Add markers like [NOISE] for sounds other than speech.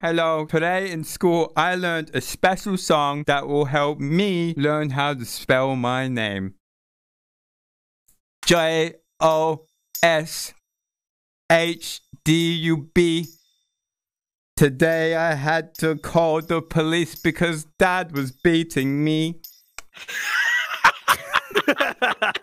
Hello. Today in school, I learned a special song that will help me learn how to spell my name. J O S H D U B. Today I had to call the police because dad was beating me. [LAUGHS]